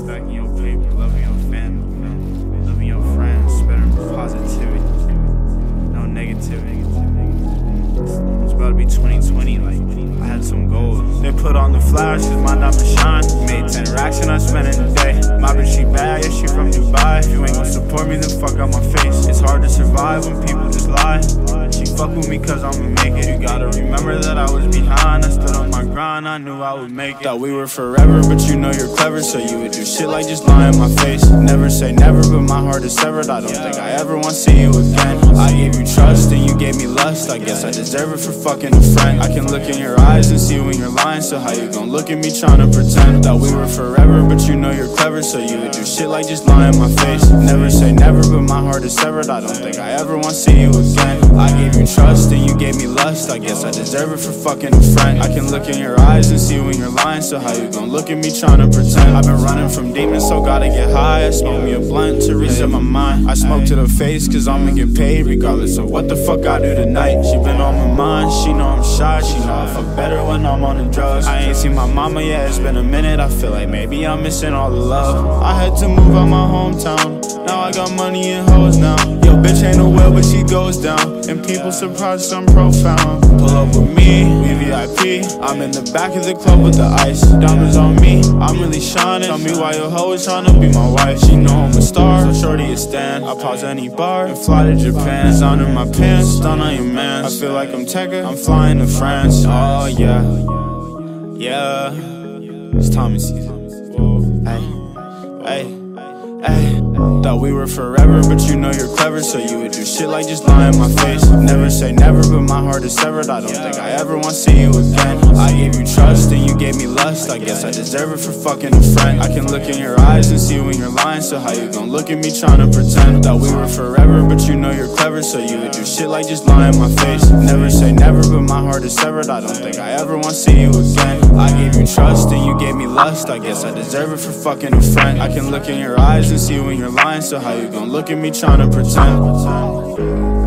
Stacking your paper, loving your family, loving your friends, spreading positivity, no negativity. It's about to be 2020, like I had some goals. They put on the flowers, cause my diamond shine. Made 10 racks and I spent it a day. My bitch, she bad, yeah, she from Dubai. If you ain't gon' support me, then fuck out my face. It's hard to survive when people just lie. She fuck with me cause I'ma make it. You gotta remember that I was behind. I stood on my grind, I knew I would make it. Thought we were forever, but you know you're clever, so you would do shit like just lie in my face. Never say never, but my heart is severed. I don't think I ever wanna see you again. I gave you trust and you gave me lust. I guess I deserve it for fucking a friend. I can look in your eyes and see when you're lying. So how you gon' look at me trying to pretend that we were forever, but you know you're clever, so you would do shit like just lie in my face. Never say never, but my heart is severed. I don't think I ever wanna see you again. I gave you trust and you gave me lust. I guess I deserve it for fucking a friend. I can look in your eyes and see when you're lying. So how you gon' look at me trying to pretend? I've been running from demons, so gotta get high. I smoke me a blunt to reset my mind. I smoke to the face, cause I'ma get paid regardless of what the fuck I do tonight. She been on my mind, she know I'm shy. She know I fuck better when I'm on the drugs. I ain't seen my mama yet, it's been a minute. I feel like maybe I'm missing all the love. I had to move out my hometown. Now Got money and hoes now. Yo, bitch ain't no well, but she goes down. And people surprised I'm profound. Pull up with me, we VIP. I'm in the back of the club with the ice. Diamonds on me, I'm really shining. Tell me why your hoe is tryna be my wife. She know I'm a star, so shorty is stand. I pause any bar and fly to Japan. Design in my pants, stun on your man. I feel like I'm Tekka, I'm flying to France. Oh yeah, yeah. It's Tommy season. Ay, thought we were forever, but you know you're clever, so you would do shit like just lie in my face. Never say never, but my heart is severed. I don't think I ever wanna see you again. I gave you trust and you gave me lust. I guess I deserve it for fucking a friend. I can look in your eyes and see when you're lying, so how you gon' look at me trying to pretend that we were forever, but you know you're clever, so you would do shit like just lie in my face. Never say never, but my heart is severed. I don't think I ever wanna see you again. I you trust and you gave me lust. I guess I deserve it for fucking a friend. I can look in your eyes and see when you're lying. So how you gon' look at me trying to pretend?